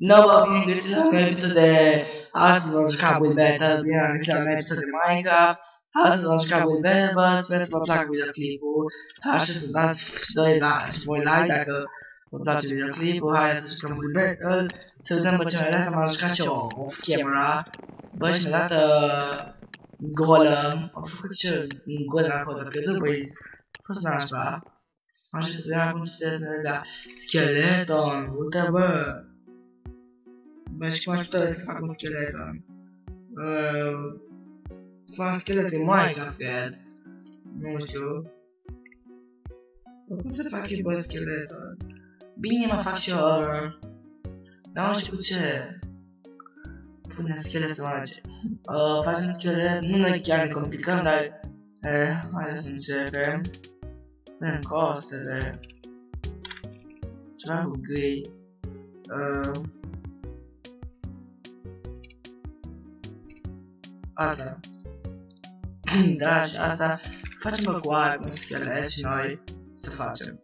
Nouă, bine găsiți la un episod de Astăzi vom juca with Battle, bine am găsit la un episod de Minecraft. Astăzi vom juca with Battle, bă, sper să vă placă videoclipul. Așa să dați și doi la, și voi like dacă vă place videoclipul. Hai să jucăm with Battle Să vedem bă ce mi-a dat, m-am jucat și eu off camera. Bă, și mi-a dat uh, Golem Am făcut și eu un golem acolo, că după e fost nașpa. Așa să vedem acum ce trebuie să ne dea Skeleton, uite bă Bă, și cum aș putea să fac un skeleton? Uh, fac un skeleton în Minecraft, cred. Nu știu. Bă, cum să fac eu, bă, skeleton? Bine, mă fac și eu horror. Dar nu știu cu ce. Pune skeleton aici. Uh, facem schelet, nu ne chiar ne complicăm, dar... Eh, hai să începem. Punem costele. Ceva cu gri. Uh, asta. da, și asta facem bă cu aia, cu schelet și noi să facem.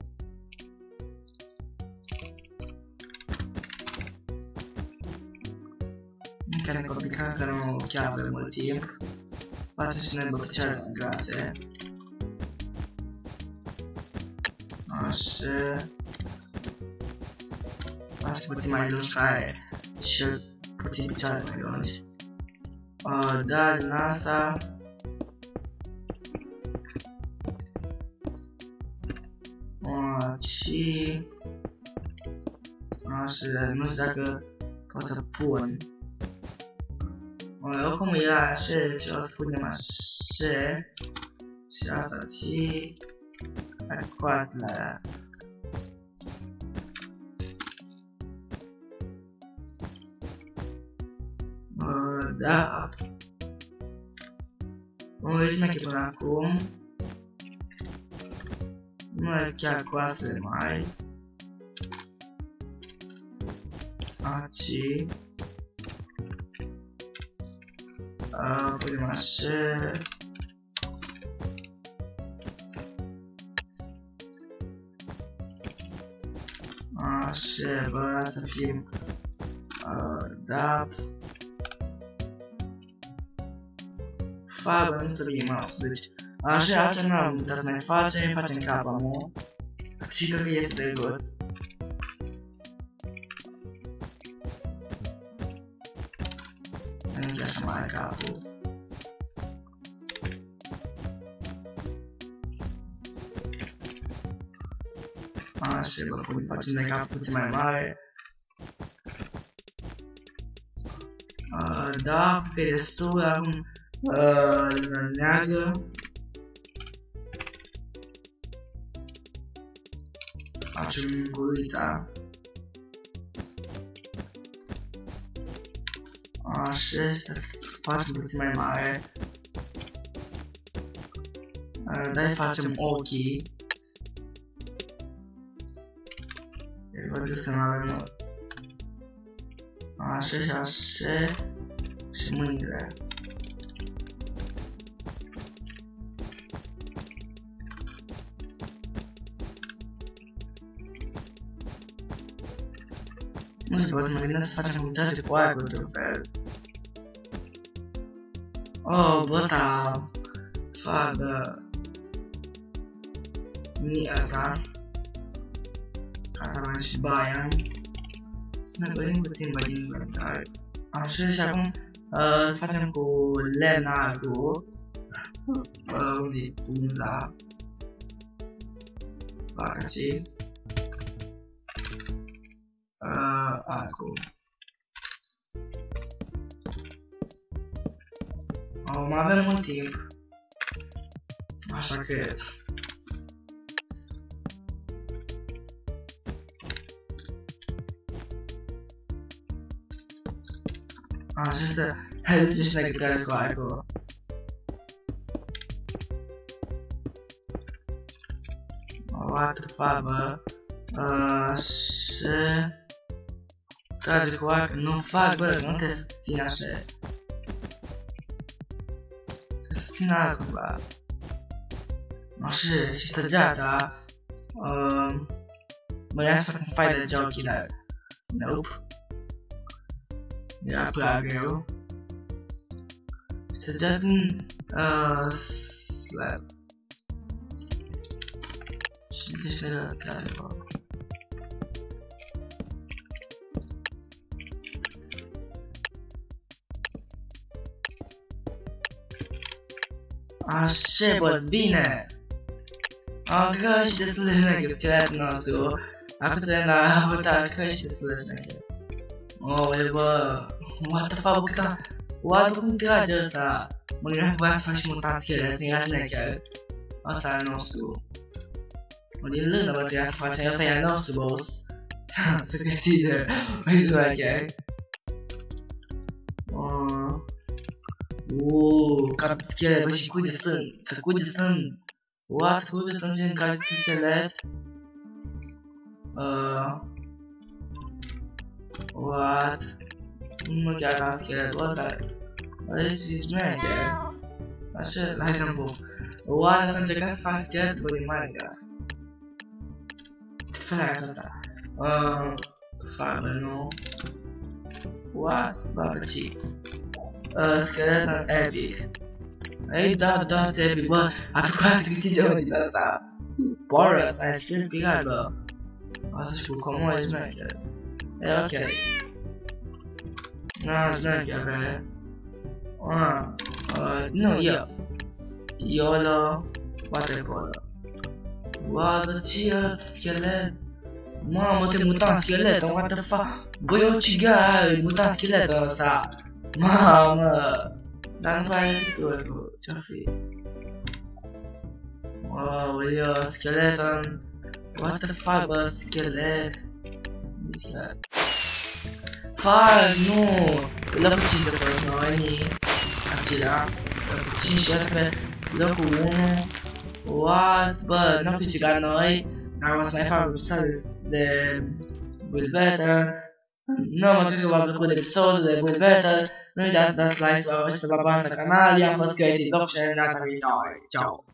Încă ne complicăm că nu chiar avem mult timp. Poate și ne băpicioare grase. Așa. Așa puțin mai lungi ca aia. Și puțin picioare mai lungi. Uh, da, din asta... Uh, și... Așa, nu știu dacă pot să pun. Uh, oricum era așa, ce o să punem așa. Și asta și... Cu astea. Da. Vom vedea mai până acum. Nu e chiar cu astea mai. Aici. Uh, punem așa. Așa, bă, să fim. Uh, da. Fabă, nu să fie mouse, deci așa, așa nu am putea să mai facem, facem capa, mu. Și cred că este de drăguț. Merge așa mai capul. Așa, bă, cum facem de cap puțin mai mare. Uh, da, că e destul, acum Uh, Naga. Atribuita. Achei Acho que muito mais mal. Dai facem ochii. Eu vou dizer que nu avem Așa și așa și mâinile. Mă gândesc să facem uitați cu aia cu într-un fel. Oh, bă, ăsta... Fac, bă... Mi asta. Ca să avem și baia. Să ne gândim puțin bă din inventar. Așa și acum uh, să facem cu lenarul. Uh, unde-i punza? Fac pago. Oh, o mapa era é que antigo. Nossa, é Ah, just a, just like that guy go. What the fuck? Uh, shit. Trage cu aia, nu fac, bă, nu te țin așa. Să țin aia cumva. Așa, și săgeata. Um, Bă, ia să facem spider jockey, dar... Nope. Era prea greu. Suggesting uh, slap. Și zici că telefon. Așa, bă, bine! Am că și de șmecher scheletul nostru. Vedem la votar, că și de șmecher. Oh, bă, what the fuck, bă, what, cum trage ăsta? Mă gândeam că voia să faci mutant schelet, era șmecher. Asta e nostru. Mă, din lână, bă, trebuia să facem, ăsta e nostru, boss. să câștige, mai șmecher. O cara disse que é Sakuji-san. What? Hmm, क्या uh, skeleton epic. dá dot dot everyone, I've got que join us de Borat, I tá began, bro. Nossa, tipo, como é Smacker? É ok. Não, Smacker, velho. Ah, não, não, yeah. YOLO, watercolor. What the cheers, skeleton. Mano, você mutar um esqueleto, what the fuck? Vou eu te ganhar, mutar um esqueleto, sabe? まあまあ、何回 تقول شوفي واو يا سكيلتون وات ذا فايبر سكيلت فار نو ولا بتشي تقولوني أتلا بتشي شرفة لو كونو وات با نكو تقولوني نعم اسمعي فار بسالس بالباتا نعم أقول لك بقول لك سول بالباتا Noi da Slice West Barbanza Canali, a Foschietti, Doc, Scenata Vittoria. Ciao!